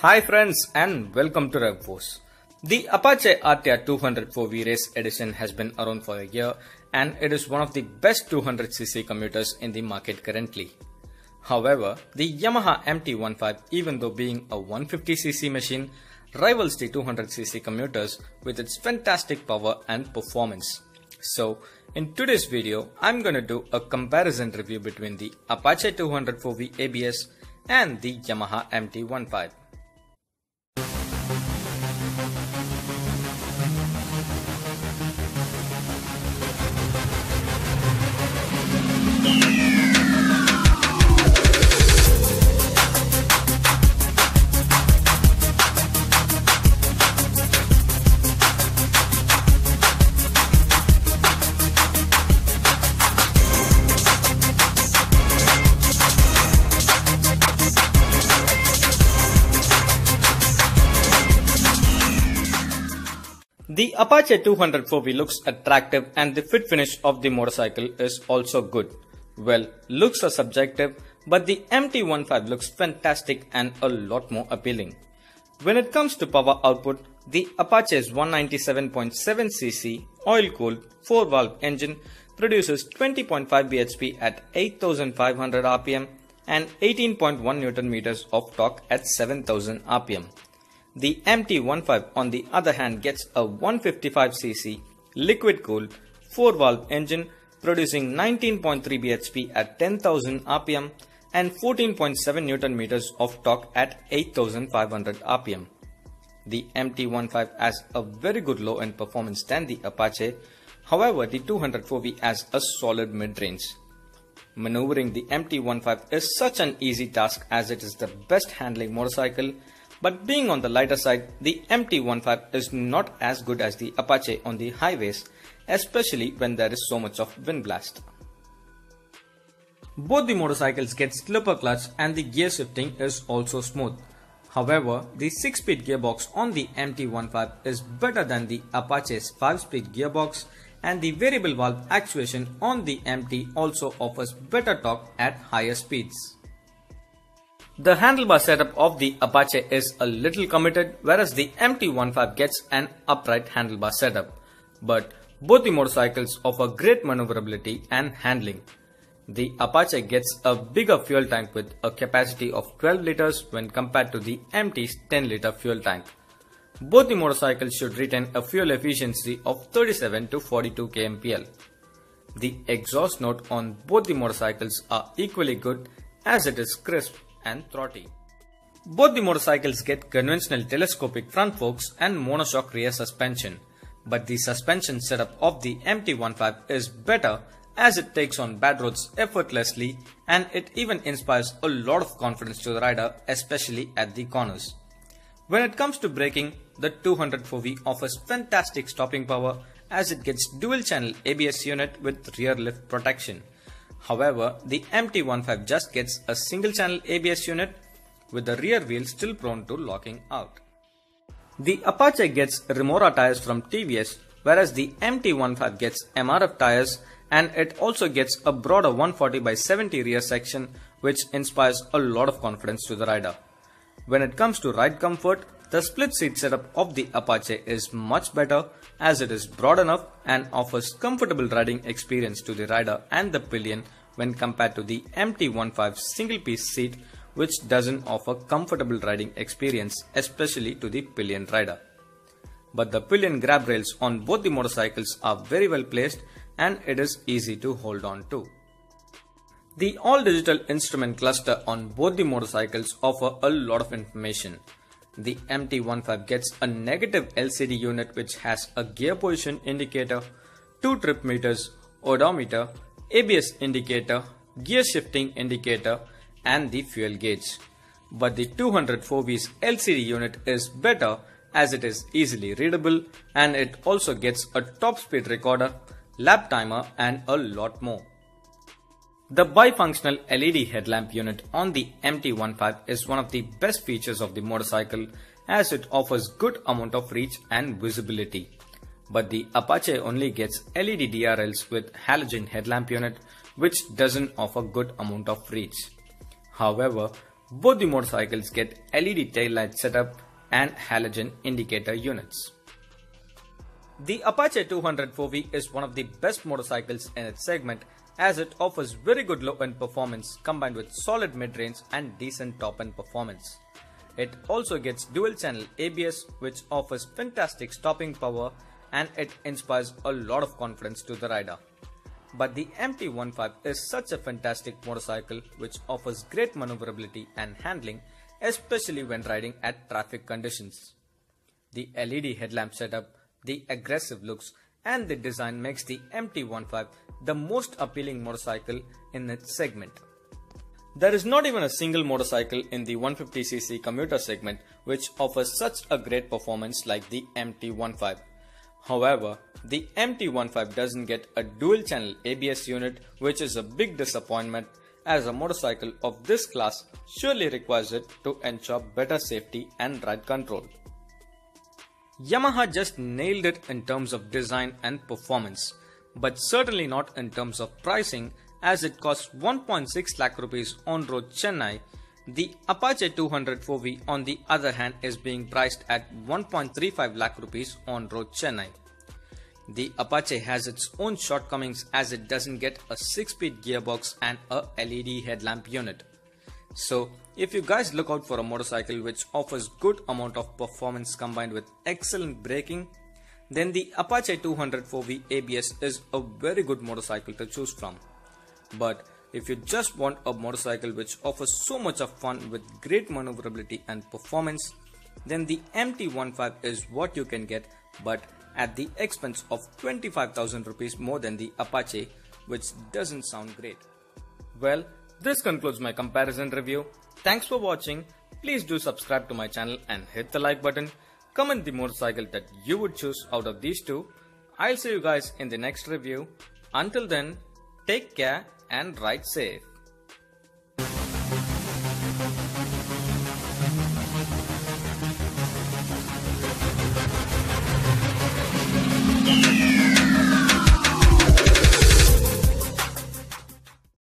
Hi friends and welcome to RevForce. The Apache RTR 200 4V Race Edition has been around for a year and it is one of the best 200cc commuters in the market currently. However, the Yamaha MT-15 even though being a 150cc machine rivals the 200cc commuters with its fantastic power and performance. So, in today's video, I'm gonna do a comparison review between the Apache 200 4V ABS and the Yamaha MT-15. The Apache 200 4V looks attractive and the fit finish of the motorcycle is also good. Well, looks are subjective, but the MT-15 looks fantastic and a lot more appealing. When it comes to power output, the Apache's 197.7cc oil-cooled 4-valve engine produces 20.5 bhp at 8500 rpm and 18.1 Nm of torque at 7000 rpm. The MT-15 on the other hand gets a 155cc liquid-cooled 4-valve engine producing 19.3 bhp at 10,000 rpm and 14.7 Nm of torque at 8,500 rpm. The MT-15 has a very good low-end performance than the Apache, however the 200 4V has a solid mid-range. Maneuvering the MT-15 is such an easy task as it is the best handling motorcycle but being on the lighter side, the MT-15 is not as good as the Apache on the highways, especially when there is so much of wind blast. Both the motorcycles get slipper clutch and the gear shifting is also smooth. However, the 6-speed gearbox on the MT-15 is better than the Apache's 5-speed gearbox and the variable valve actuation on the MT also offers better torque at higher speeds. The handlebar setup of the Apache is a little committed whereas the MT-15 gets an upright handlebar setup. But both the motorcycles offer great maneuverability and handling. The Apache gets a bigger fuel tank with a capacity of 12 liters when compared to the MT's 10 liter fuel tank. Both the motorcycles should retain a fuel efficiency of 37 to 42 kmpl. The exhaust note on both the motorcycles are equally good as it is crisp and throaty. Both the motorcycles get conventional telescopic front forks and monoshock rear suspension, but the suspension setup of the MT-15 is better as it takes on bad roads effortlessly and it even inspires a lot of confidence to the rider especially at the corners. When it comes to braking, the 200 4V offers fantastic stopping power as it gets dual channel ABS unit with rear lift protection. However, the MT-15 just gets a single channel ABS unit with the rear wheel still prone to locking out. The Apache gets Remora tires from TVS whereas the MT-15 gets MRF tires and it also gets a broader 140 by 70 rear section which inspires a lot of confidence to the rider. When it comes to ride comfort, the split seat setup of the Apache is much better as it is broad enough and offers comfortable riding experience to the rider and the pillion when compared to the MT-15 single piece seat which doesn't offer comfortable riding experience especially to the pillion rider. But the pillion grab rails on both the motorcycles are very well placed and it is easy to hold on to. The all-digital instrument cluster on both the motorcycles offer a lot of information. The MT-15 gets a negative LCD unit which has a gear position indicator, two trip meters, odometer, ABS indicator, gear shifting indicator and the fuel gauge. But the 200 4V's LCD unit is better as it is easily readable and it also gets a top speed recorder, lap timer and a lot more. The bifunctional LED headlamp unit on the MT-15 is one of the best features of the motorcycle as it offers good amount of reach and visibility. But the Apache only gets LED DRLs with halogen headlamp unit which doesn't offer good amount of reach. However, Both the motorcycles get LED taillight setup and halogen indicator units. The Apache 200 4V is one of the best motorcycles in its segment as it offers very good low-end performance combined with solid mid-range and decent top-end performance. It also gets dual-channel ABS which offers fantastic stopping power and it inspires a lot of confidence to the rider. But the MT-15 is such a fantastic motorcycle which offers great maneuverability and handling especially when riding at traffic conditions. The LED headlamp setup, the aggressive looks and the design makes the MT-15 the most appealing motorcycle in its segment. There is not even a single motorcycle in the 150cc commuter segment which offers such a great performance like the MT-15. However, the MT-15 doesn't get a dual channel ABS unit which is a big disappointment as a motorcycle of this class surely requires it to ensure better safety and ride control. Yamaha just nailed it in terms of design and performance, but certainly not in terms of pricing as it costs 1.6 lakh rupees on road Chennai. The Apache 200 4V on the other hand is being priced at 1.35 lakh rupees on road Chennai. The Apache has its own shortcomings as it doesn't get a 6-speed gearbox and a LED headlamp unit. So if you guys look out for a motorcycle which offers good amount of performance combined with excellent braking, then the Apache 200 4V ABS is a very good motorcycle to choose from. But if you just want a motorcycle which offers so much of fun with great maneuverability and performance, then the MT-15 is what you can get but at the expense of 25,000 rupees more than the Apache which doesn't sound great. Well, this concludes my comparison review. Thanks for watching. Please do subscribe to my channel and hit the like button. Comment the motorcycle that you would choose out of these two. I'll see you guys in the next review. Until then, take care and ride safe.